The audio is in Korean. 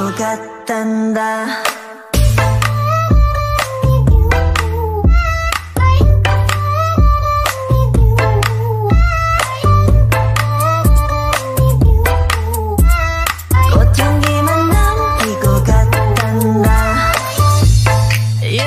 것 같단다.